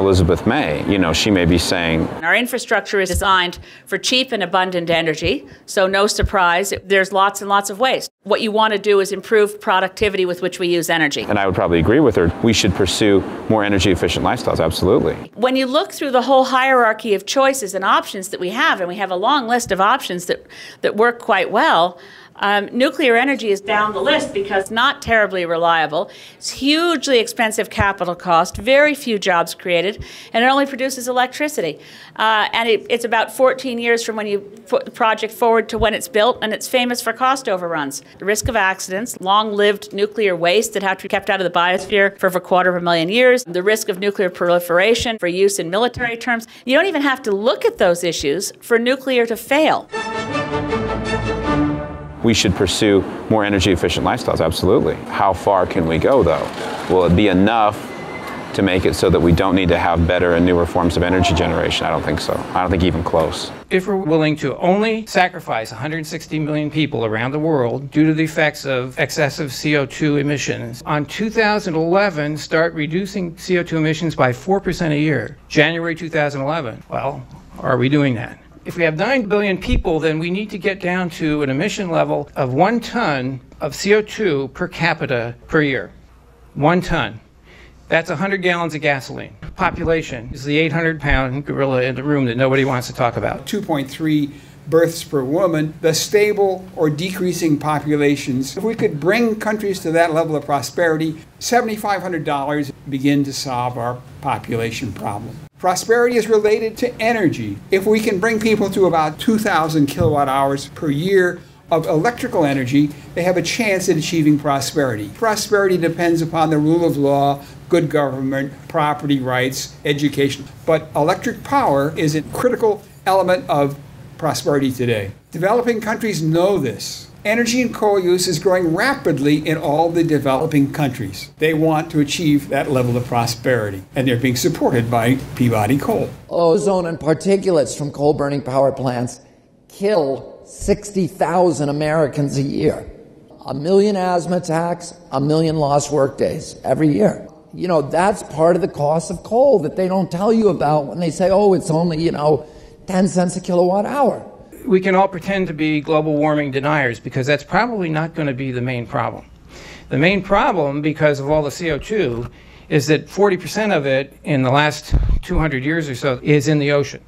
Elizabeth May. You know, she may be saying Our infrastructure is designed for cheap and abundant energy, so no surprise, there's lots and lots of waste. What you want to do is improve productivity with which we use energy. and I would probably agree with her, we should pursue more energy efficient lifestyles, absolutely. When you look through the whole hierarchy of choices and options that we have, and we have a long list of options that, that work quite well, um, nuclear energy is down the list because not terribly reliable. It's hugely expensive capital cost, very few jobs created, and it only produces electricity. Uh, and it, it's about 14 years from when you put the project forward to when it's built, and it's famous for cost overruns. The risk of accidents, long-lived nuclear waste that have to be kept out of the biosphere for a quarter of a million years, the risk of nuclear proliferation for use in military terms. You don't even have to look at those issues for nuclear to fail. We should pursue more energy efficient lifestyles, absolutely. How far can we go though? Will it be enough to make it so that we don't need to have better and newer forms of energy generation? I don't think so. I don't think even close. If we're willing to only sacrifice 160 million people around the world due to the effects of excessive CO2 emissions, on 2011 start reducing CO2 emissions by 4% a year, January 2011, well, are we doing that? If we have 9 billion people, then we need to get down to an emission level of one ton of CO2 per capita per year. One ton. That's 100 gallons of gasoline. Population is the 800 pound gorilla in the room that nobody wants to talk about. 2.3 births per woman, the stable or decreasing populations. If we could bring countries to that level of prosperity, $7,500 begin to solve our population problem. Prosperity is related to energy. If we can bring people to about 2,000 kilowatt hours per year of electrical energy, they have a chance at achieving prosperity. Prosperity depends upon the rule of law, good government, property rights, education. But electric power is a critical element of prosperity today. Developing countries know this. Energy and coal use is growing rapidly in all the developing countries. They want to achieve that level of prosperity, and they're being supported by Peabody Coal. Ozone and particulates from coal burning power plants kill 60,000 Americans a year. A million asthma attacks, a million lost workdays every year. You know, that's part of the cost of coal that they don't tell you about when they say, oh, it's only, you know, 10 cents a kilowatt hour we can all pretend to be global warming deniers because that's probably not going to be the main problem. The main problem, because of all the CO2, is that 40% of it in the last 200 years or so is in the ocean.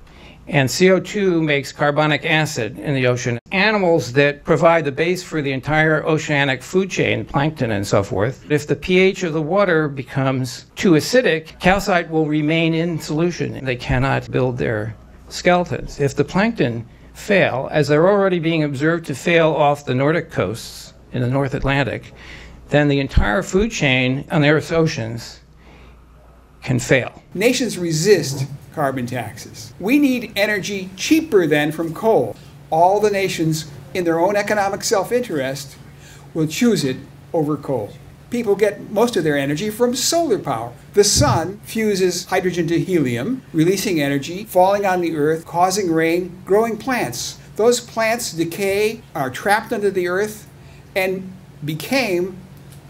And CO2 makes carbonic acid in the ocean. Animals that provide the base for the entire oceanic food chain, plankton and so forth, if the pH of the water becomes too acidic, calcite will remain in solution. They cannot build their skeletons. If the plankton fail, as they're already being observed to fail off the Nordic coasts in the North Atlantic, then the entire food chain on the Earth's oceans can fail. Nations resist carbon taxes. We need energy cheaper than from coal. All the nations, in their own economic self interest, will choose it over coal. People get most of their energy from solar power. The sun fuses hydrogen to helium, releasing energy, falling on the earth, causing rain, growing plants. Those plants decay, are trapped under the earth, and became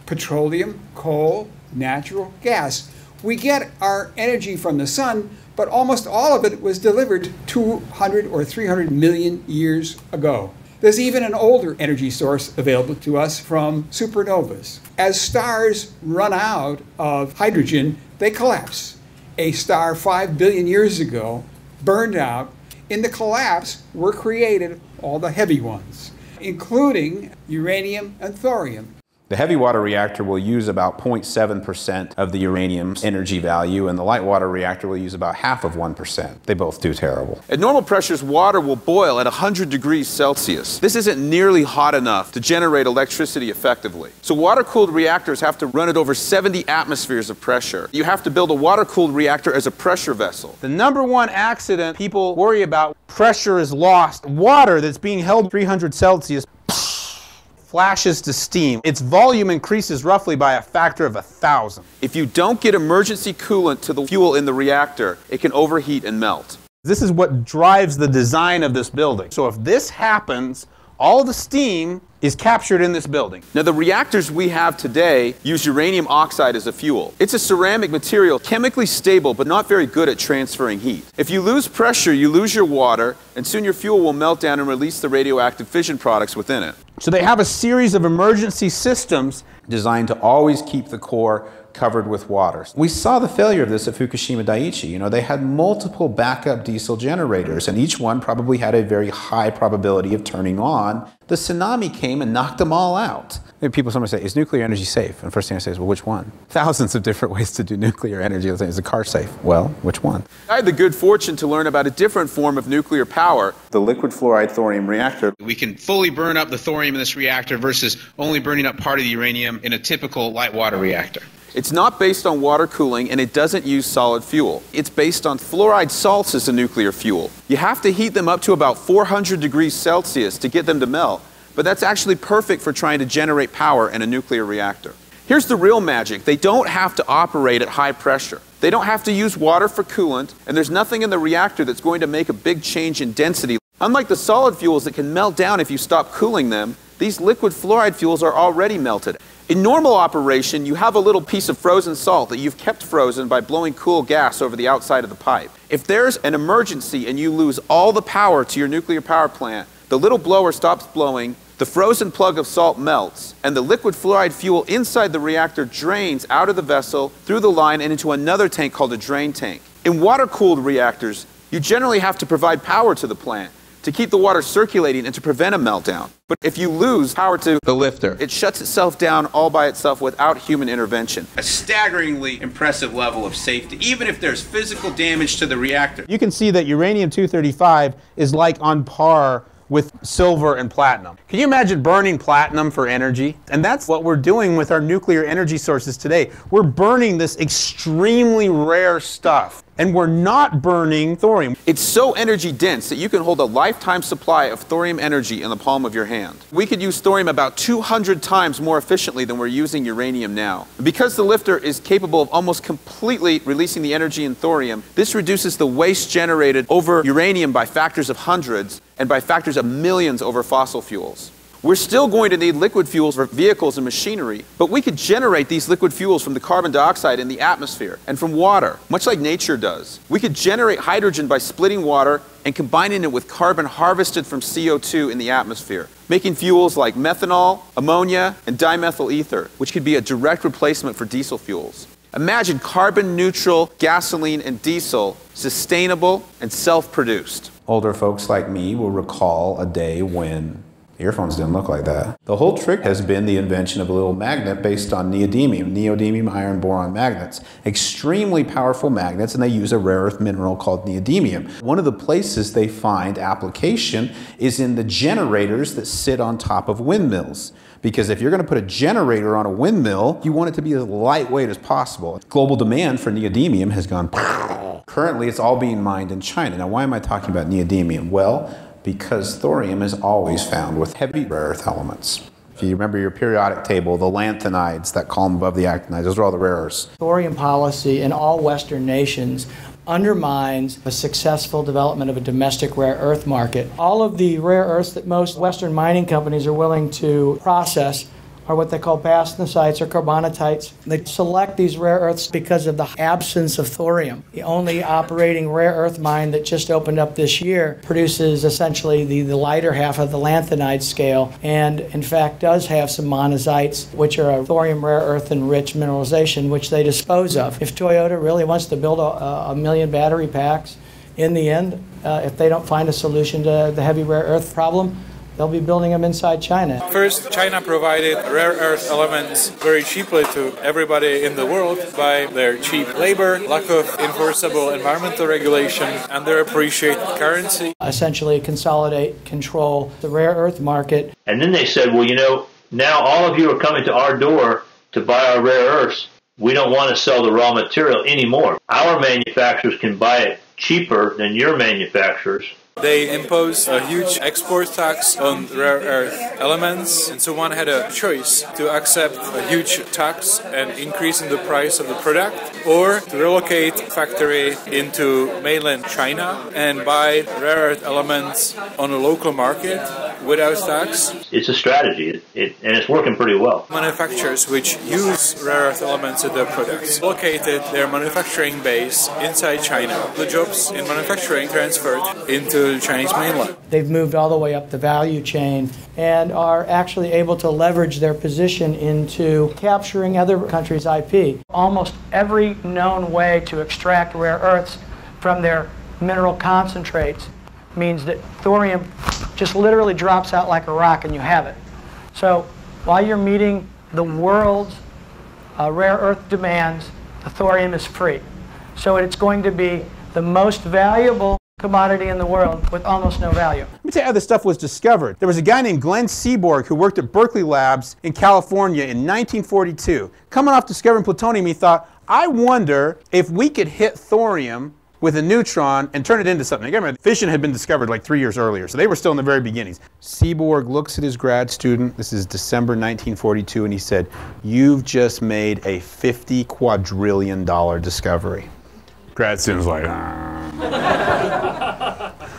petroleum, coal, natural gas. We get our energy from the sun, but almost all of it was delivered 200 or 300 million years ago. There's even an older energy source available to us from supernovas. As stars run out of hydrogen, they collapse. A star 5 billion years ago burned out. In the collapse were created all the heavy ones, including uranium and thorium. The heavy water reactor will use about 0.7% of the uranium's energy value, and the light water reactor will use about half of 1%. They both do terrible. At normal pressures, water will boil at 100 degrees Celsius. This isn't nearly hot enough to generate electricity effectively. So water cooled reactors have to run at over 70 atmospheres of pressure. You have to build a water cooled reactor as a pressure vessel. The number one accident people worry about pressure is lost. Water that's being held 300 Celsius flashes to steam. Its volume increases roughly by a factor of a thousand. If you don't get emergency coolant to the fuel in the reactor, it can overheat and melt. This is what drives the design of this building. So if this happens, All the steam is captured in this building. Now, the reactors we have today use uranium oxide as a fuel. It's a ceramic material, chemically stable, but not very good at transferring heat. If you lose pressure, you lose your water, and soon your fuel will melt down and release the radioactive fission products within it. So they have a series of emergency systems designed to always keep the core covered with water. We saw the failure of this at Fukushima Daiichi. You know, they had multiple backup diesel generators, and each one probably had a very high probability of turning on. The tsunami came and knocked them all out. And people sometimes say, is nuclear energy safe? And the first thing I say is, well, which one? Thousands of different ways to do nuclear energy. Is the car safe? Well, which one? I had the good fortune to learn about a different form of nuclear power. The liquid fluoride thorium reactor. We can fully burn up the thorium in this reactor versus only burning up part of the uranium in a typical light water reactor. It's not based on water cooling and it doesn't use solid fuel. It's based on fluoride salts as a nuclear fuel. You have to heat them up to about 400 degrees Celsius to get them to melt, but that's actually perfect for trying to generate power in a nuclear reactor. Here's the real magic. They don't have to operate at high pressure. They don't have to use water for coolant, and there's nothing in the reactor that's going to make a big change in density. Unlike the solid fuels that can melt down if you stop cooling them, these liquid fluoride fuels are already melted. In normal operation, you have a little piece of frozen salt that you've kept frozen by blowing cool gas over the outside of the pipe. If there's an emergency and you lose all the power to your nuclear power plant, the little blower stops blowing, the frozen plug of salt melts, and the liquid fluoride fuel inside the reactor drains out of the vessel through the line and into another tank called a drain tank. In water cooled reactors, you generally have to provide power to the plant to keep the water circulating and to prevent a meltdown. But if you lose power to the LFTR, it shuts itself down all by itself without human intervention. A staggeringly impressive level of safety, even if there's physical damage to the reactor. You can see that uranium 235 is like on par with silver and platinum. Can you imagine burning platinum for energy? And that's what we're doing with our nuclear energy sources today. We're burning this extremely rare stuff and we're not burning thorium. It's so energy dense that you can hold a lifetime supply of thorium energy in the palm of your hand. We could use thorium about 200 times more efficiently than we're using uranium now. Because the LFTR is capable of almost completely releasing the energy in thorium, this reduces the waste generated over uranium by factors of hundreds and by factors of millions over fossil fuels. We're still going to need liquid fuels for vehicles and machinery, but we could generate these liquid fuels from the carbon dioxide in the atmosphere and from water, much like nature does. We could generate hydrogen by splitting water and combining it with carbon harvested from CO2 in the atmosphere, making fuels like methanol, ammonia, and dimethyl ether, which could be a direct replacement for diesel fuels. Imagine carbon neutral gasoline and diesel, sustainable and self produced. Older folks like me will recall a day when Earphones didn't look like that. The whole trick has been the invention of a little magnet based on neodymium, neodymium iron boron magnets. Extremely powerful magnets, and they use a rare earth mineral called neodymium. One of the places they find application is in the generators that sit on top of windmills. Because if you're going to put a generator on a windmill, you want it to be as lightweight as possible. Global demand for neodymium has gone. Currently, it's all being mined in China. Now, why am I talking about neodymium? Well, because thorium is always found with heavy rare earth elements. If you remember your periodic table, the lanthanides, that column above the actinides, those are all the rare earths. Thorium policy in all Western nations undermines a successful development of a domestic rare earth market. All of the rare earths that most Western mining companies are willing to process are what they call bastnasites or carbonatites. They select these rare earths because of the absence of thorium. The only operating rare earth mine that just opened up this year produces essentially the, the lighter half of the lanthanide scale and in fact does have some monazites which are a thorium rare earth enriched mineralization which they dispose of. If Toyota really wants to build a, a million battery packs in the end, uh, if they don't find a solution to the heavy rare earth problem, They'll be building them inside China. First, China provided rare earth elements very cheaply to everybody in the world by their cheap labor, lack of enforceable environmental regulation, and their appreciated currency. Essentially, consolidate, control the rare earth market. And then they said, well, you know, now all of you are coming to our door to buy our rare earths. We don't want to sell the raw material anymore. Our manufacturers can buy it cheaper than your manufacturers they imposed a huge export tax on rare earth elements, and so one had a choice to accept a huge tax and increase in the price of the product, or to relocate factory into mainland China and buy rare earth elements on a local market without tax. It's a strategy, it, it, and it's working pretty well. Manufacturers which use rare earth elements in their products located their manufacturing base inside China. The jobs in manufacturing transferred into Chinese mainland. They've moved all the way up the value chain and are actually able to leverage their position into capturing other countries' IP. Almost every known way to extract rare earths from their mineral concentrates means that thorium just literally drops out like a rock and you have it. So while you're meeting the world's uh, rare earth demands, the thorium is free. So it's going to be the most valuable commodity in the world with almost no value. Let me tell you how this stuff was discovered. There was a guy named Glenn Seaborg who worked at Berkeley Labs in California in 1942. Coming off discovering plutonium, he thought, I wonder if we could hit thorium with a neutron and turn it into something. Remember, fission had been discovered like three years earlier, so they were still in the very beginnings. Seaborg looks at his grad student, this is December 1942, and he said, You've just made a 50 quadrillion dollar discovery. Grad student's like, ah.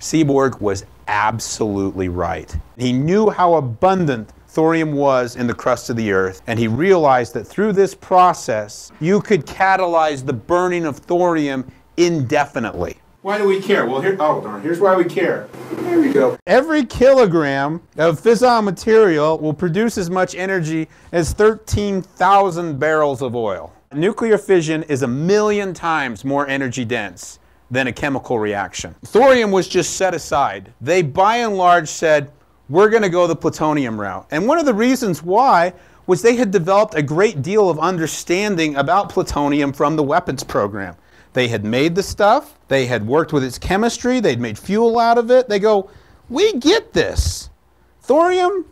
Seaborg was absolutely right. He knew how abundant thorium was in the crust of the earth, and he realized that through this process, you could catalyze the burning of thorium indefinitely. Why do we care? Well, here, oh, darn, here's why we care. There we go. Every kilogram of fissile material will produce as much energy as 13,000 barrels of oil. Nuclear fission is a million times more energy dense than a chemical reaction. Thorium was just set aside. They, by and large, said, we're going to go the plutonium route. And one of the reasons why was they had developed a great deal of understanding about plutonium from the weapons program. They had made the stuff, they had worked with its chemistry, they'd made fuel out of it. They go, we get this. Thorium,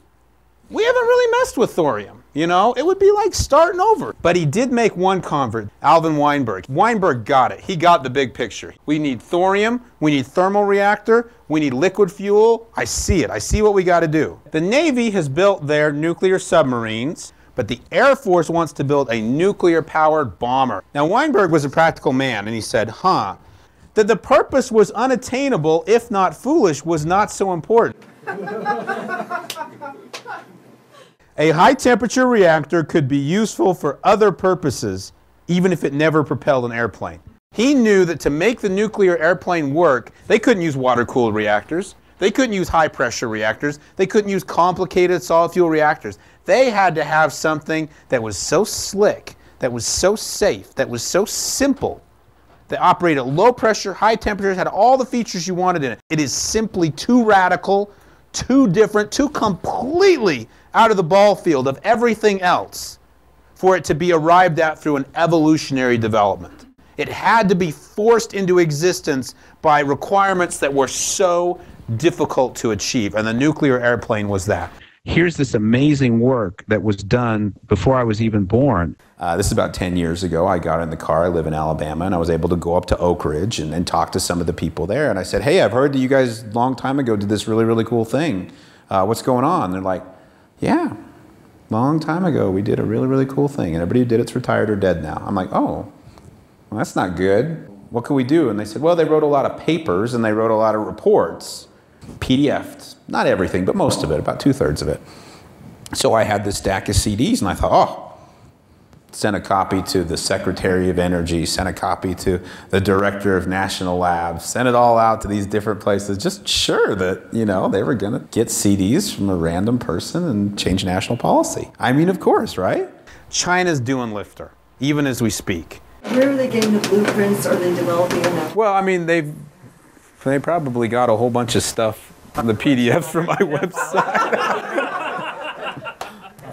we haven't really messed with thorium. You know, it would be like starting over. But he did make one convert, Alvin Weinberg. Weinberg got it. He got the big picture. We need thorium, we need thermal reactor, we need liquid fuel. I see it. I see what we got to do. The Navy has built their nuclear submarines. But the Air Force wants to build a nuclear powered bomber. Now, Weinberg was a practical man, and he said, huh, that the purpose was unattainable, if not foolish, was not so important. a high temperature reactor could be useful for other purposes, even if it never propelled an airplane. He knew that to make the nuclear airplane work, they couldn't use water cooled reactors. They couldn't use high pressure reactors. They couldn't use complicated solid fuel reactors. They had to have something that was so slick, that was so safe, that was so simple, that operated at low pressure, high temperatures, had all the features you wanted in it. It is simply too radical, too different, too completely out of the ball field of everything else for it to be arrived at through an evolutionary development. It had to be forced into existence by requirements that were so difficult to achieve, and the nuclear airplane was that. Here's this amazing work that was done before I was even born. Uh, this is about 10 years ago. I got in the car. I live in Alabama, and I was able to go up to Oak Ridge and, and talk to some of the people there. And I said, Hey, I've heard that you guys, long time ago, did this really, really cool thing. Uh, what's going on? they're like, Yeah, long time ago, we did a really, really cool thing. And everybody who did it's retired or dead now. I'm like, Oh, well, that's not good. What could we do? And they said, Well, they wrote a lot of papers and they wrote a lot of reports, PDFs not everything, but most of it, about two thirds of it. So I had this stack of CDs, and I thought, oh, sent a copy to the Secretary of Energy, sent a copy to the Director of National Labs, sent it all out to these different places, just sure that, you know, they were going to get CDs from a random person and change national policy. I mean, of course, right? China's doing LFTR, even as we speak. Where are they getting the blueprints? Are they developing enough? Well, I mean, they've they probably got a whole bunch of stuff the PDFs from my website.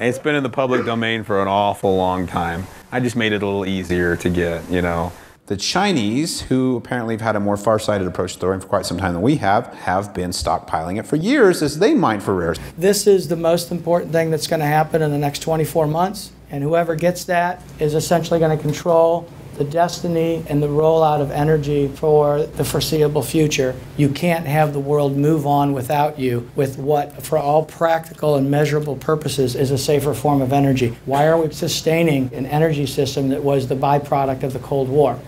it's been in the public domain for an awful long time. I just made it a little easier to get, you know. The Chinese, who apparently have had a more far-sighted approach to thorium for quite some time than we have, have been stockpiling it for years as they mine for rares. This is the most important thing that's going to happen in the next 24 months, and whoever gets that is essentially going to control the destiny and the rollout of energy for the foreseeable future. You can't have the world move on without you with what, for all practical and measurable purposes, is a safer form of energy. Why are we sustaining an energy system that was the byproduct of the Cold War?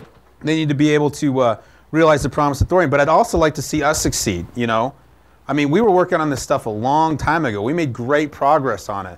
They need to be able to uh, realize the promise of thorium, but I'd also like to see us succeed, you know. I mean, we were working on this stuff a long time ago. We made great progress on it.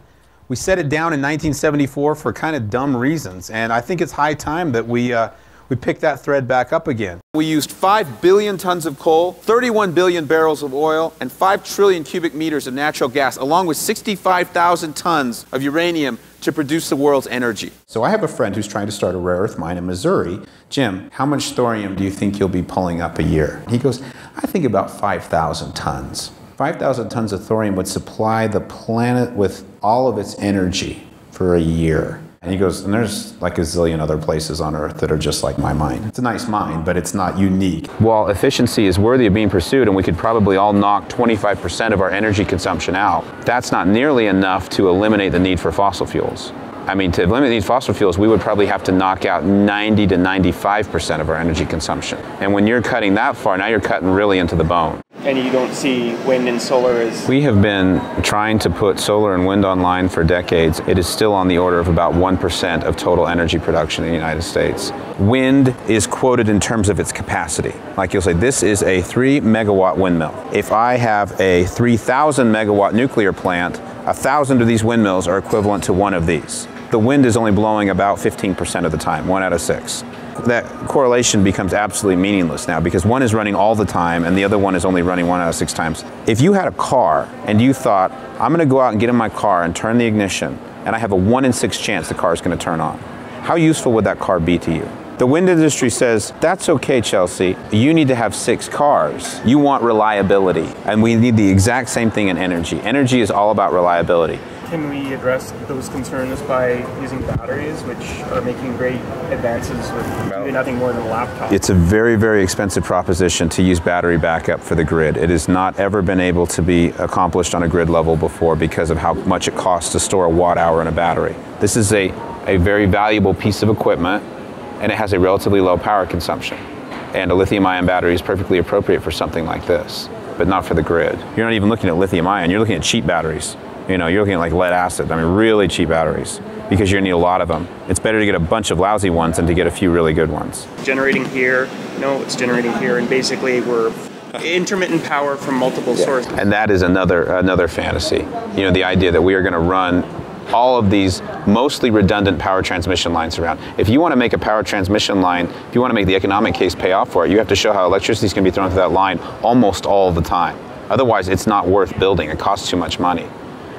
We set it down in 1974 for kind of dumb reasons, and I think it's high time that we uh, we pick that thread back up again. We used 5 billion tons of coal, 31 billion barrels of oil, and 5 trillion cubic meters of natural gas, along with 65,000 tons of uranium to produce the world's energy. So I have a friend who's trying to start a rare earth mine in Missouri. Jim, how much thorium do you think you'll be pulling up a year? He goes, I think about 5,000 tons. 5,000 tons of thorium would supply the planet with all of its energy for a year. And he goes, and there's like a zillion other places on Earth that are just like my mind. It's a nice mind, but it's not unique. While efficiency is worthy of being pursued, and we could probably all knock 25% of our energy consumption out, that's not nearly enough to eliminate the need for fossil fuels. I mean, to eliminate these fossil fuels, we would probably have to knock out 90 to 95% of our energy consumption. And when you're cutting that far, now you're cutting really into the bone. And you don't see wind and solar as. We have been trying to put solar and wind online for decades. It is still on the order of about 1% of total energy production in the United States. Wind is quoted in terms of its capacity. Like you'll say, this is a 3 megawatt windmill. If I have a 3,000 megawatt nuclear plant, a thousand of these windmills are equivalent to one of these. The wind is only blowing about 15% of the time, one out of six. That correlation becomes absolutely meaningless now because one is running all the time and the other one is only running one out of six times. If you had a car and you thought, I'm going to go out and get in my car and turn the ignition, and I have a one in six chance the car is going to turn on, how useful would that car be to you? The wind industry says, that's okay, Chelsea. You need to have six cars. You want reliability. And we need the exact same thing in energy. Energy is all about reliability. Can we address those concerns by using batteries, which are making great advances with doing nothing more than a laptop? It's a very, very expensive proposition to use battery backup for the grid. It has not ever been able to be accomplished on a grid level before because of how much it costs to store a watt hour in a battery. This is a, a very valuable piece of equipment and it has a relatively low power consumption. And a lithium ion battery is perfectly appropriate for something like this, but not for the grid. You're not even looking at lithium ion, you're looking at cheap batteries. You know, you're looking at like lead acid, I mean, really cheap batteries because you're gonna need a lot of them. It's better to get a bunch of lousy ones than to get a few really good ones. Generating here, no, it's generating here, and basically we're intermittent power from multiple sources. And that is another another fantasy. You know, the idea that we are going to run all of these mostly redundant power transmission lines around. If you want to make a power transmission line, if you want to make the economic case pay off for it, you have to show how electricity is going to be thrown through that line almost all the time. Otherwise, it's not worth building. It costs too much money.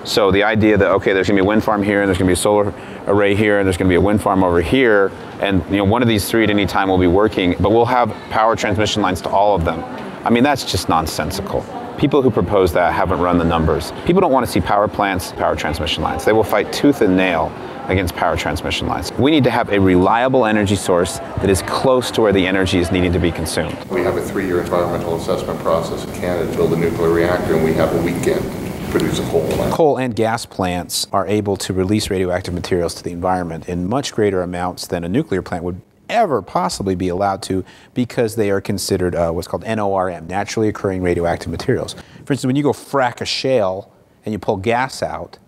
So the idea that okay, there's going to be a wind farm here, and there's going to be a solar array here, and there's going to be a wind farm over here, and you know one of these three at any time will be working, but we'll have power transmission lines to all of them. I mean, that's just nonsensical. People who propose that haven't run the numbers. People don't want to see power plants, power transmission lines. They will fight tooth and nail against power transmission lines. We need to have a reliable energy source that is close to where the energy is needing to be consumed. We have a three-year environmental assessment process in Canada to build a nuclear reactor, and we have a weekend produce a coal plant. Coal and gas plants are able to release radioactive materials to the environment in much greater amounts than a nuclear plant would ever possibly be allowed to because they are considered uh, what's called NORM, naturally occurring radioactive materials. For instance, when you go frack a shale and you pull gas out,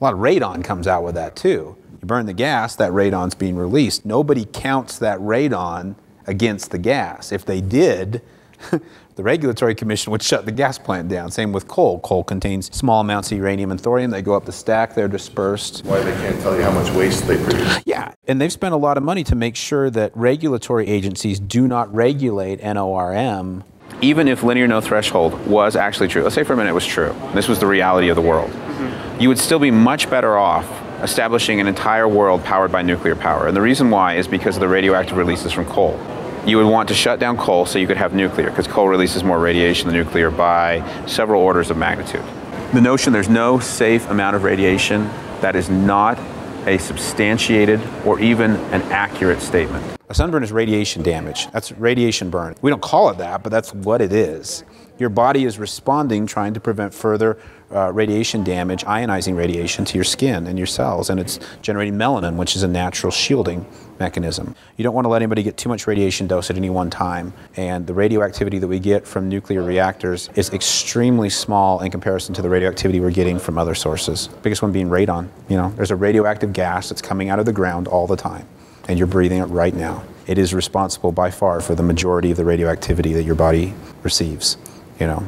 a lot of radon comes out with that too. You burn the gas, that radon's being released. Nobody counts that radon against the gas. If they did, the regulatory commission would shut the gas plant down. Same with coal. Coal contains small amounts of uranium and thorium. They go up the stack, they're dispersed. Why they can't tell you how much waste they produce. Yeah, and they've spent a lot of money to make sure that regulatory agencies do not regulate NORM. Even if linear no threshold was actually true, let's say for a minute it was true, this was the reality of the world, mm-hmm. you would still be much better off establishing an entire world powered by nuclear power. And the reason why is because of the radioactive releases from coal you would want to shut down coal so you could have nuclear, because coal releases more radiation than nuclear by several orders of magnitude. The notion there's no safe amount of radiation, that is not a substantiated or even an accurate statement. A sunburn is radiation damage. That's radiation burn. We don't call it that, but that's what it is. Your body is responding, trying to prevent further uh, radiation damage, ionizing radiation to your skin and your cells, and it's generating melanin, which is a natural shielding mechanism. You don't want to let anybody get too much radiation dose at any one time, and the radioactivity that we get from nuclear reactors is extremely small in comparison to the radioactivity we're getting from other sources. Biggest one being radon. You know, there's a radioactive gas that's coming out of the ground all the time, and you're breathing it right now. It is responsible by far for the majority of the radioactivity that your body receives. You know,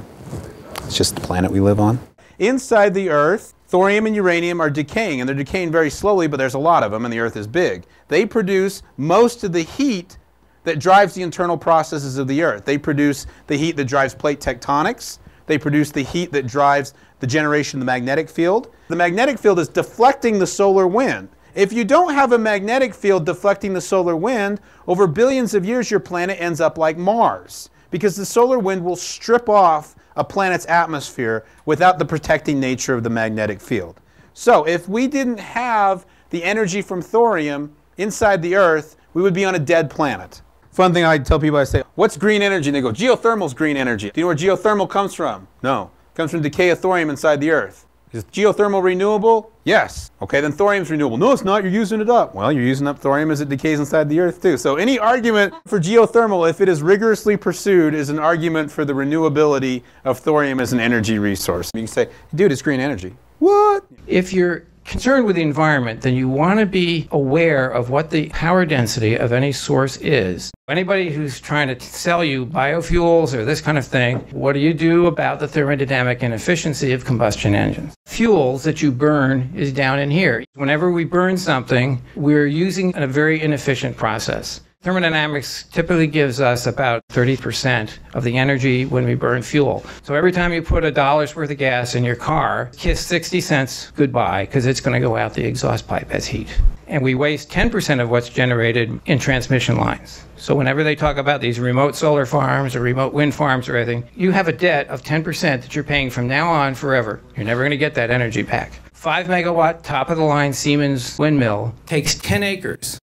It's just the planet we live on. Inside the Earth, thorium and uranium are decaying, and they're decaying very slowly, but there's a lot of them, and the Earth is big. They produce most of the heat that drives the internal processes of the Earth. They produce the heat that drives plate tectonics. They produce the heat that drives the generation of the magnetic field. The magnetic field is deflecting the solar wind. If you don't have a magnetic field deflecting the solar wind, over billions of years your planet ends up like Mars because the solar wind will strip off a planet's atmosphere without the protecting nature of the magnetic field. So if we didn't have the energy from thorium inside the Earth, we would be on a dead planet. Fun thing I tell people, I say, what's green energy? And they go, geothermal's green energy. Do you know where geothermal comes from? No. It comes from decay of thorium inside the Earth. Is geothermal renewable? Yes. Okay, then thorium's renewable. No, it's not. You're using it up. Well, you're using up thorium as it decays inside the Earth, too. So any argument for geothermal, if it is rigorously pursued, is an argument for the renewability of thorium as an energy resource. You can say, dude, it's green energy. What? If you're concerned with the environment, then you want to be aware of what the power density of any source is. Anybody who's trying to sell you biofuels or this kind of thing, what do you do about the thermodynamic inefficiency of combustion engines? Fuels that you burn is down in here. Whenever we burn something, we're using a very inefficient process. Thermodynamics typically gives us about 30% of the energy when we burn fuel. So every time you put a dollar's worth of gas in your car, kiss 60 cents goodbye because it's going to go out the exhaust pipe as heat. And we waste 10% of what's generated in transmission lines. So whenever they talk about these remote solar farms or remote wind farms or anything, you have a debt of 10% that you're paying from now on forever. You're never going to get that energy back. 5 megawatt top of the line Siemens windmill takes 10 acres.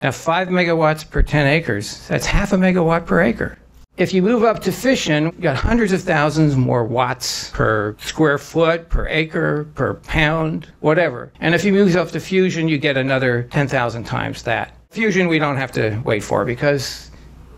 Now, 5 megawatts per 10 acres, that's half a megawatt per acre. If you move up to fission, you've got hundreds of thousands more watts per square foot, per acre, per pound, whatever. And if you move up to fusion, you get another 10,000 times that. Fusion, we don't have to wait for because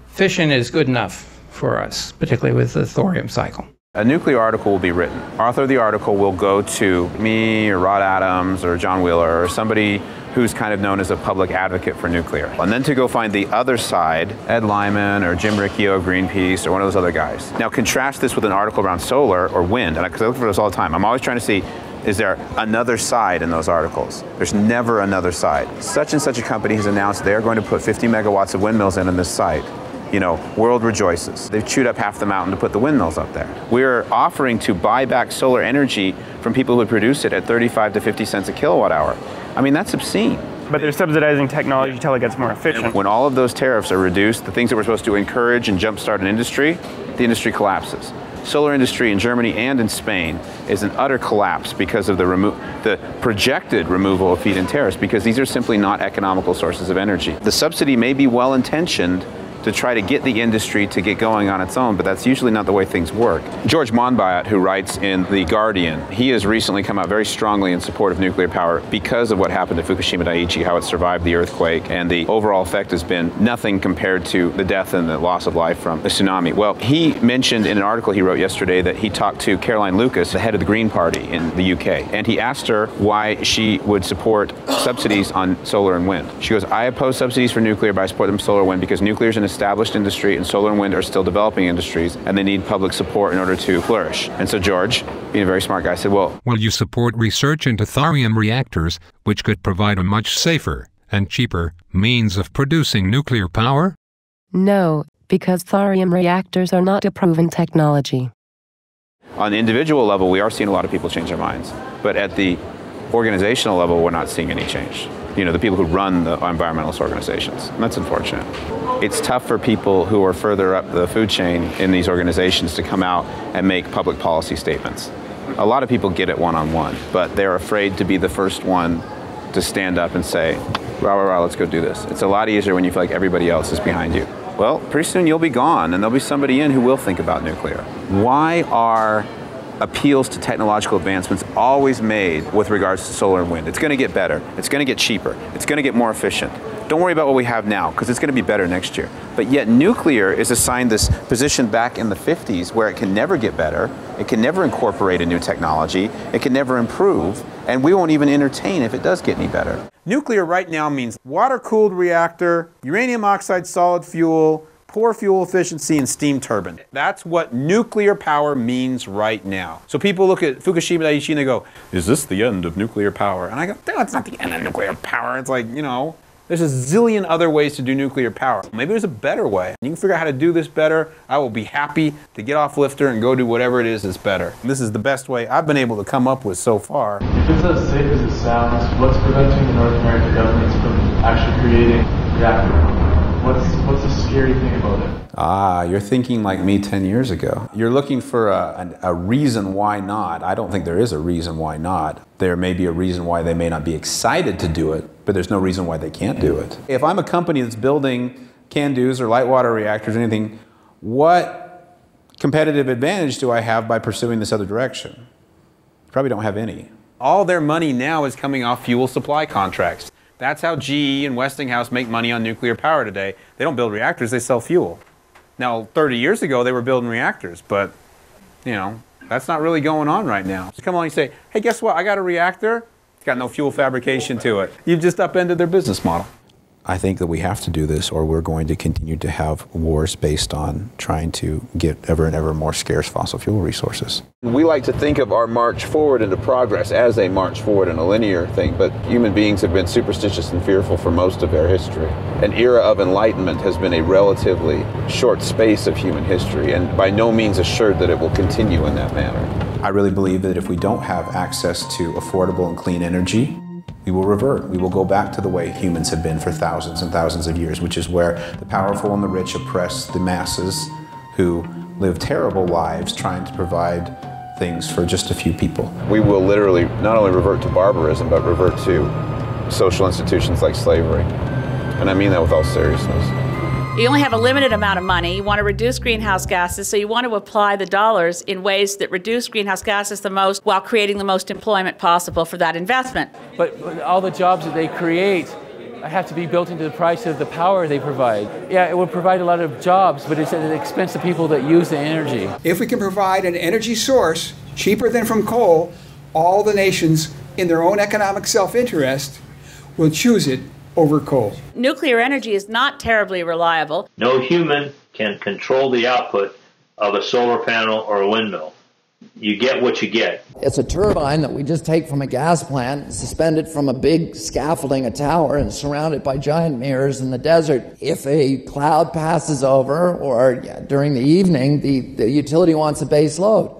fission is good enough for us, particularly with the thorium cycle. A nuclear article will be written. Author of the article will go to me or Rod Adams or John Wheeler or somebody who's kind of known as a public advocate for nuclear. And then to go find the other side, Ed Lyman or Jim Riccio of Greenpeace or one of those other guys. Now contrast this with an article around solar or wind, and because I look for this all the time. I'm always trying to see is there another side in those articles? There's never another side. Such and such a company has announced they're going to put 50 megawatts of windmills in on this site you know, world rejoices. They've chewed up half the mountain to put the windmills up there. We're offering to buy back solar energy from people who produce it at 35 to 50 cents a kilowatt hour. I mean, that's obscene. But they're subsidizing technology until it gets more efficient. When all of those tariffs are reduced, the things that we're supposed to encourage and jumpstart an industry, the industry collapses. Solar industry in Germany and in Spain is an utter collapse because of the, remo- the projected removal of feed-in tariffs because these are simply not economical sources of energy. The subsidy may be well intentioned, to try to get the industry to get going on its own, but that's usually not the way things work. George Monbiot, who writes in The Guardian, he has recently come out very strongly in support of nuclear power because of what happened to Fukushima Daiichi, how it survived the earthquake, and the overall effect has been nothing compared to the death and the loss of life from the tsunami. Well, he mentioned in an article he wrote yesterday that he talked to Caroline Lucas, the head of the Green Party in the UK, and he asked her why she would support subsidies on solar and wind. She goes, I oppose subsidies for nuclear, but I support them solar and wind because nuclear is an established industry and solar and wind are still developing industries and they need public support in order to flourish. And so George, being a very smart guy, said, Well, Will you support research into thorium reactors, which could provide a much safer and cheaper means of producing nuclear power? No, because thorium reactors are not a proven technology. on the individual level, we are seeing a lot of people change their minds. But at the organizational level, we're not seeing any change. You know, the people who run the environmentalist organizations. And that's unfortunate. It's tough for people who are further up the food chain in these organizations to come out and make public policy statements. A lot of people get it one on one, but they're afraid to be the first one to stand up and say, rah, rah, rah, let's go do this. It's a lot easier when you feel like everybody else is behind you. Well, pretty soon you'll be gone and there'll be somebody in who will think about nuclear. Why are appeals to technological advancements always made with regards to solar and wind? It's going to get better. It's going to get cheaper. It's going to get more efficient. Don't worry about what we have now because it's going to be better next year. But yet, nuclear is assigned this position back in the 50s where it can never get better, it can never incorporate a new technology, it can never improve, and we won't even entertain if it does get any better. Nuclear right now means water cooled reactor, uranium oxide solid fuel, poor fuel efficiency and steam turbine. That's what nuclear power means right now. So people look at Fukushima Daiichi and they go, is this the end of nuclear power? And I go, no, it's not the end of nuclear power. It's like, you know, there's a zillion other ways to do nuclear power. Maybe there's a better way. You can figure out how to do this better. I will be happy to get off LFTR and go do whatever it is that's better. This is the best way I've been able to come up with so far. If it's as safe as it sounds, what's preventing the North American governments from actually creating reactors? What's, what's the scary thing about it? Ah, you're thinking like me 10 years ago. You're looking for a, a, a, reason why not. I don't think there is a reason why not. There may be a reason why they may not be excited to do it, but there's no reason why they can't do it. If I'm a company that's building CANDUs or light water reactors or anything, what competitive advantage do I have by pursuing this other direction? Probably don't have any. All their money now is coming off fuel supply contracts. That's how GE and Westinghouse make money on nuclear power today. They don't build reactors, they sell fuel. Now, 30 years ago, they were building reactors, but, you know, that's not really going on right now. Come along and say, hey, guess what? I got a reactor. It's got no fuel fabrication to it. You've just upended their business model. I think that we have to do this, or we're going to continue to have wars based on trying to get ever and ever more scarce fossil fuel resources. We like to think of our march forward into progress as a march forward in a linear thing, but human beings have been superstitious and fearful for most of their history. An era of enlightenment has been a relatively short space of human history, and by no means assured that it will continue in that manner. I really believe that if we don't have access to affordable and clean energy, we will revert. We will go back to the way humans have been for thousands and thousands of years, which is where the powerful and the rich oppress the masses who live terrible lives trying to provide things for just a few people. We will literally not only revert to barbarism, but revert to social institutions like slavery. And I mean that with all seriousness. You only have a limited amount of money. You want to reduce greenhouse gases, so you want to apply the dollars in ways that reduce greenhouse gases the most while creating the most employment possible for that investment. But, but all the jobs that they create have to be built into the price of the power they provide. Yeah, it would provide a lot of jobs, but it's at the expense of people that use the energy. If we can provide an energy source cheaper than from coal, all the nations, in their own economic self interest, will choose it over coal. Nuclear energy is not terribly reliable. No human can control the output of a solar panel or a windmill. You get what you get. It's a turbine that we just take from a gas plant, suspended from a big scaffolding, a tower, and surrounded by giant mirrors in the desert. If a cloud passes over or during the evening, the, the utility wants a base load.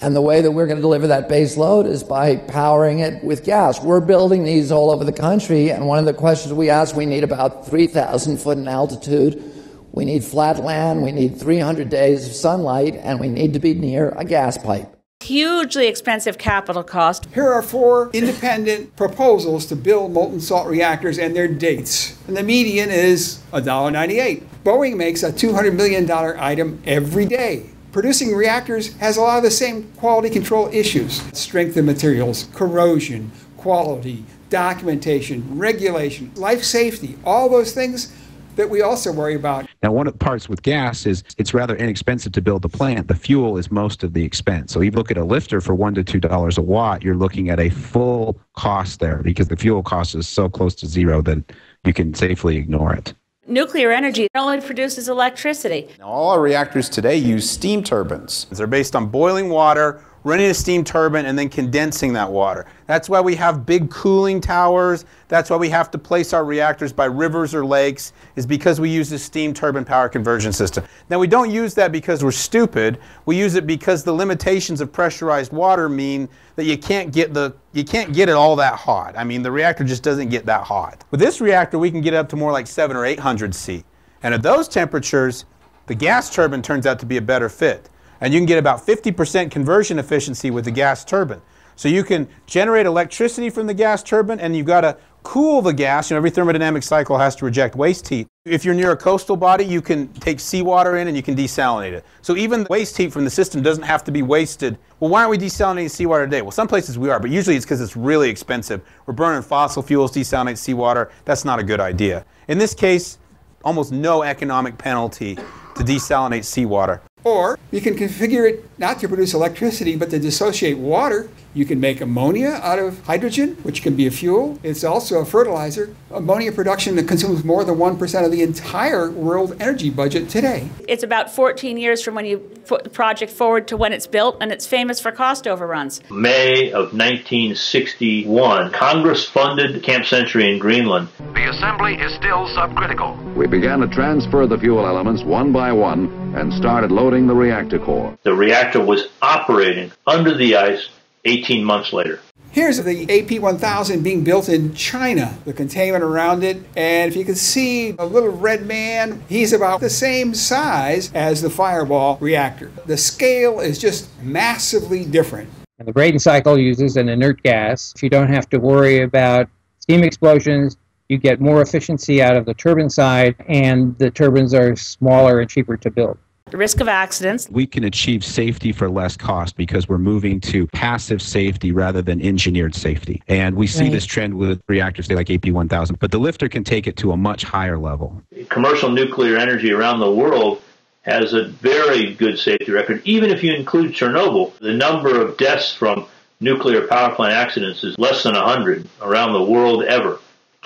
And the way that we're going to deliver that base load is by powering it with gas. We're building these all over the country, and one of the questions we ask, we need about 3,000 foot in altitude. We need flat land, we need 300 days of sunlight, and we need to be near a gas pipe. Hugely expensive capital cost. Here are four independent proposals to build molten salt reactors and their dates. And the median is $1.98. Boeing makes a $200 million item every day. Producing reactors has a lot of the same quality control issues strength of materials, corrosion, quality, documentation, regulation, life safety, all those things that we also worry about. Now, one of the parts with gas is it's rather inexpensive to build the plant. The fuel is most of the expense. So, you look at a LFTR for one to two dollars a watt, you're looking at a full cost there because the fuel cost is so close to zero that you can safely ignore it nuclear energy only produces electricity. Now, all our reactors today use steam turbines. They're based on boiling water, running a steam turbine, and then condensing that water. That's why we have big cooling towers. That's why we have to place our reactors by rivers or lakes, is because we use a steam turbine power conversion system. Now, we don't use that because we're stupid. We use it because the limitations of pressurized water mean that you can't get the you can't get it all that hot. I mean, the reactor just doesn't get that hot. With this reactor, we can get up to more like 7 or 800 C. And at those temperatures, the gas turbine turns out to be a better fit. And you can get about 50% conversion efficiency with the gas turbine. So you can generate electricity from the gas turbine and you've got to cool the gas. You know, every thermodynamic cycle has to reject waste heat. If you're near a coastal body, you can take seawater in and you can desalinate it. So even the waste heat from the system doesn't have to be wasted. Well, why aren't we desalinating seawater today? Well, some places we are, but usually it's because it's really expensive. We're burning fossil fuels, desalinate seawater. That's not a good idea. In this case, almost no economic penalty to desalinate seawater. Or you can configure it not to produce electricity, but to dissociate water You can make ammonia out of hydrogen, which can be a fuel. It's also a fertilizer. Ammonia production that consumes more than 1% of the entire world energy budget today. It's about 14 years from when you put the project forward to when it's built, and it's famous for cost overruns. May of 1961, Congress funded Camp Century in Greenland. The assembly is still subcritical. We began to transfer the fuel elements one by one and started loading the reactor core. The reactor was operating under the ice 18 months later. Here's the AP1000 being built in China, the containment around it. And if you can see a little red man, he's about the same size as the Fireball reactor. The scale is just massively different. And the Brayton cycle uses an inert gas. If you don't have to worry about steam explosions. You get more efficiency out of the turbine side, and the turbines are smaller and cheaper to build the risk of accidents. We can achieve safety for less cost because we're moving to passive safety rather than engineered safety. And we see right. this trend with reactors, say like AP1000, but the LFTR can take it to a much higher level. Commercial nuclear energy around the world has a very good safety record. Even if you include Chernobyl, the number of deaths from nuclear power plant accidents is less than 100 around the world ever.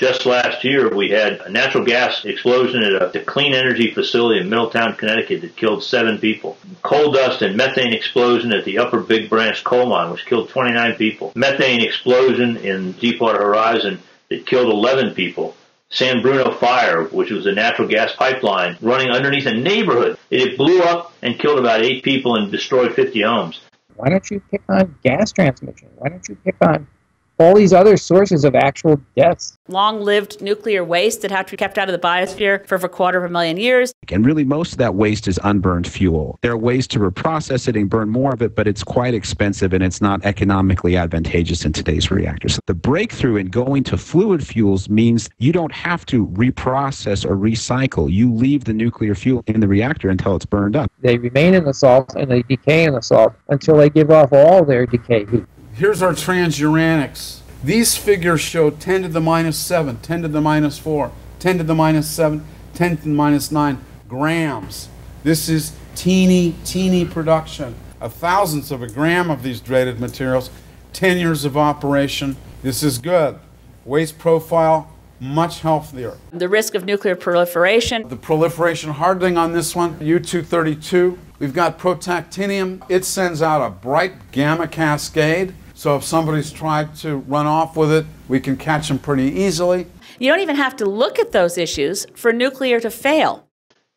Just last year, we had a natural gas explosion at a Kleen Energy facility in Middletown, Connecticut that killed seven people. Coal dust and methane explosion at the Upper Big Branch coal mine, which killed 29 people. Methane explosion in Deepwater Horizon that killed 11 people. San Bruno fire, which was a natural gas pipeline running underneath a neighborhood. It blew up and killed about eight people and destroyed 50 homes. Why don't you pick on gas transmission? Why don't you pick on all these other sources of actual deaths. Long lived nuclear waste that have to be kept out of the biosphere for over a quarter of a million years. And really, most of that waste is unburned fuel. There are ways to reprocess it and burn more of it, but it's quite expensive and it's not economically advantageous in today's reactors. The breakthrough in going to fluid fuels means you don't have to reprocess or recycle. You leave the nuclear fuel in the reactor until it's burned up. They remain in the salt and they decay in the salt until they give off all their decay heat. Here's our transuranics. These figures show 10 to the minus 7, 10 to the minus 4, 10 to the minus 7, 10 to the minus 9 grams. This is teeny, teeny production. A thousandth of a gram of these dreaded materials, 10 years of operation. This is good. Waste profile, much healthier. The risk of nuclear proliferation. The proliferation hardening on this one, U-232. We've got protactinium. It sends out a bright gamma cascade. So if somebody's tried to run off with it, we can catch them pretty easily. You don't even have to look at those issues for nuclear to fail.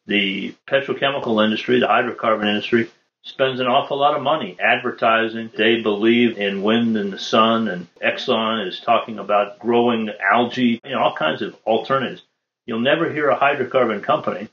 The petrochemical industry, the hydrocarbon industry, spends an awful lot of money advertising. They believe in wind and the sun, and Exxon is talking about growing algae, you know, all kinds of alternatives. You'll never hear a hydrocarbon company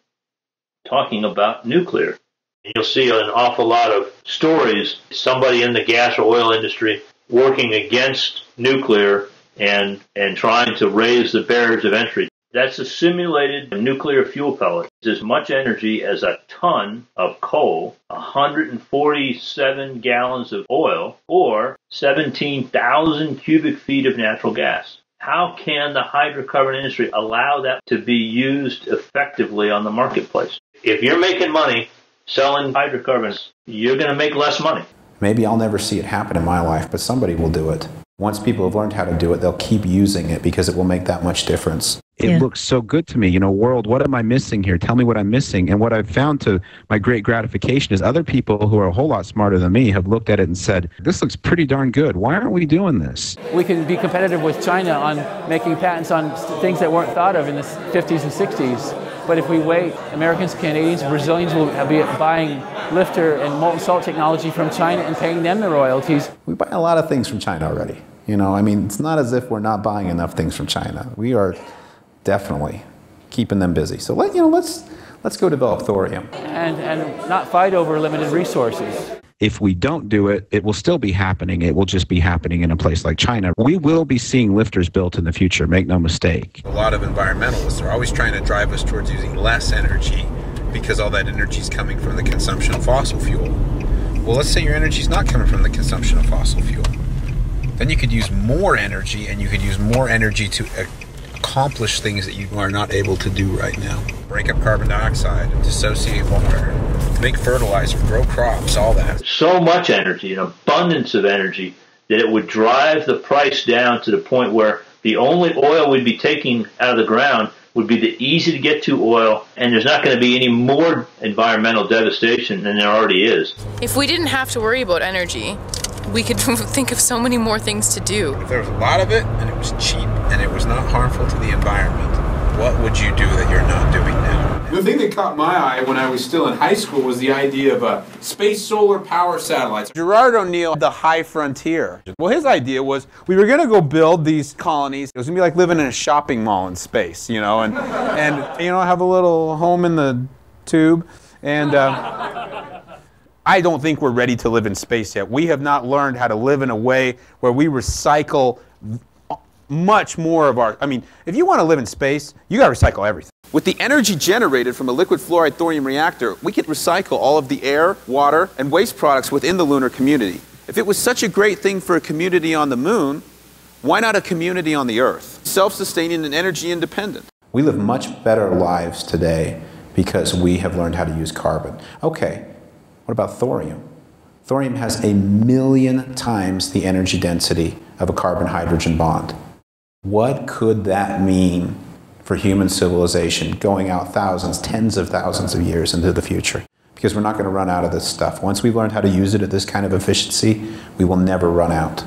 talking about nuclear. You'll see an awful lot of stories, somebody in the gas or oil industry working against nuclear and and trying to raise the barriers of entry. That's a simulated nuclear fuel pellet. It's as much energy as a ton of coal, 147 gallons of oil, or 17,000 cubic feet of natural gas. How can the hydrocarbon industry allow that to be used effectively on the marketplace? If you're making money selling hydrocarbons, you're going to make less money. Maybe I'll never see it happen in my life, but somebody will do it. Once people have learned how to do it, they'll keep using it because it will make that much difference. It yeah. looks so good to me. You know, world, what am I missing here? Tell me what I'm missing. And what I've found to my great gratification is other people who are a whole lot smarter than me have looked at it and said, this looks pretty darn good. Why aren't we doing this? We can be competitive with China on making patents on things that weren't thought of in the 50s and 60s. But if we wait, Americans, Canadians, Brazilians will be buying LFTR and molten salt technology from China and paying them the royalties. We buy a lot of things from China already. You know, I mean, it's not as if we're not buying enough things from China. We are definitely keeping them busy. So let you know, let's let's go develop thorium and and not fight over limited resources if we don't do it, it will still be happening. It will just be happening in a place like China. We will be seeing LFTRs built in the future, make no mistake. A lot of environmentalists are always trying to drive us towards using less energy because all that energy is coming from the consumption of fossil fuel. Well, let's say your energy is not coming from the consumption of fossil fuel. Then you could use more energy and you could use more energy to accomplish things that you are not able to do right now. Break up carbon dioxide, dissociate water, make fertilizer, grow crops, all that. So much energy, an abundance of energy that it would drive the price down to the point where the only oil we'd be taking out of the ground would be the easy to get to oil, and there's not going to be any more environmental devastation than there already is. If we didn't have to worry about energy, we could think of so many more things to do. If there was a lot of it and it was cheap and it was not harmful to the environment, what would you do that you're not doing now? The thing that caught my eye when I was still in high school was the idea of a space solar power satellites. Gerard O'Neill, the high frontier. Well, his idea was we were going to go build these colonies. It was going to be like living in a shopping mall in space, you know, and, and you know, have a little home in the tube. And uh, I don't think we're ready to live in space yet. We have not learned how to live in a way where we recycle much more of our. I mean, if you want to live in space, you got to recycle everything. With the energy generated from a liquid fluoride thorium reactor, we could recycle all of the air, water, and waste products within the lunar community. If it was such a great thing for a community on the moon, why not a community on the Earth? Self sustaining and energy independent. We live much better lives today because we have learned how to use carbon. Okay, what about thorium? Thorium has a million times the energy density of a carbon hydrogen bond. What could that mean for human civilization going out thousands, tens of thousands of years into the future? Because we're not going to run out of this stuff. Once we've learned how to use it at this kind of efficiency, we will never run out.